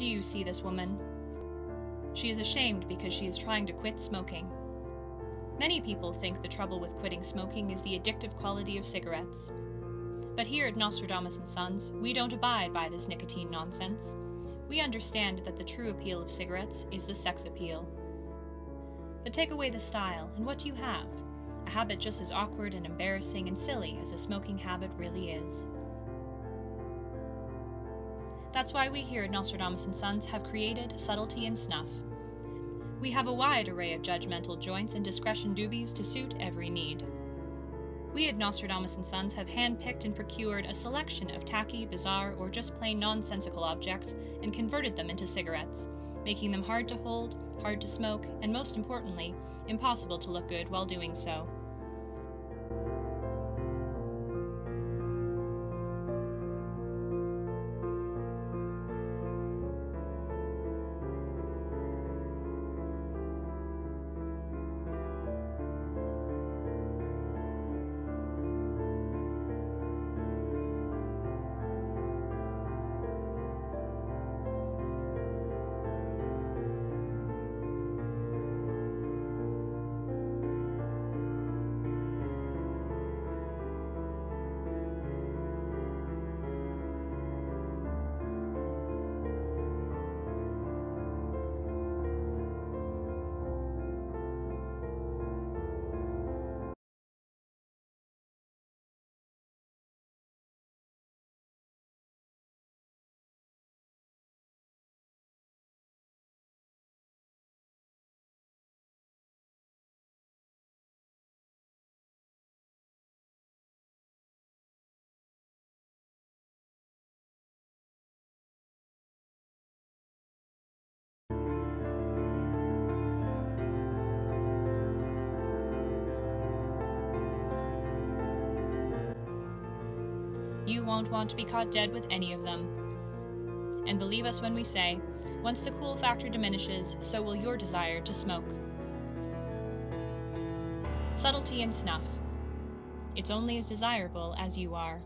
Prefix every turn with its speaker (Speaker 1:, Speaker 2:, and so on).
Speaker 1: Do you see this woman? She is ashamed because she is trying to quit smoking. Many people think the trouble with quitting smoking is the addictive quality of cigarettes. But here at Nostradamus and Sons, we don't abide by this nicotine nonsense. We understand that the true appeal of cigarettes is the sex appeal. But take away the style, and what do you have? A habit just as awkward and embarrassing and silly as a smoking habit really is. That's why we here at Nostradamus and Sons have created Subtlety and Snuff. We have a wide array of judgmental joints and discretion doobies to suit every need. We at Nostradamus and Sons have handpicked and procured a selection of tacky, bizarre, or just plain nonsensical objects and converted them into cigarettes, making them hard to hold, hard to smoke, and most importantly, impossible to look good while doing so. You won't want to be caught dead with any of them. And believe us when we say, once the cool factor diminishes, so will your desire to smoke. Subtlety and snuff. It's only as desirable as you are.